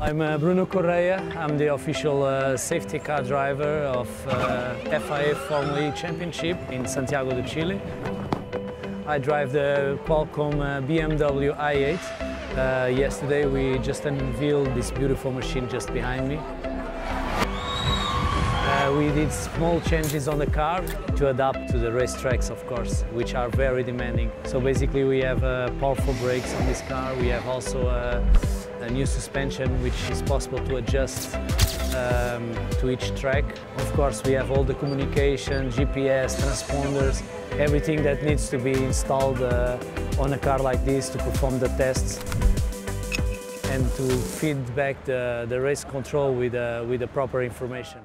I'm uh, Bruno Correia. I'm the official uh, safety car driver of uh, FIA Formula E Championship in Santiago de Chile. I drive the Qualcomm uh, BMW i8. Uh, yesterday we just unveiled this beautiful machine just behind me. We did small changes on the car to adapt to the racetracks, of course, which are very demanding. So basically we have uh, powerful brakes on this car. We have also uh, a new suspension which is possible to adjust um, to each track. Of course we have all the communication, GPS, transponders, everything that needs to be installed uh, on a car like this to perform the tests and to feed back the, the race control with, uh, with the proper information.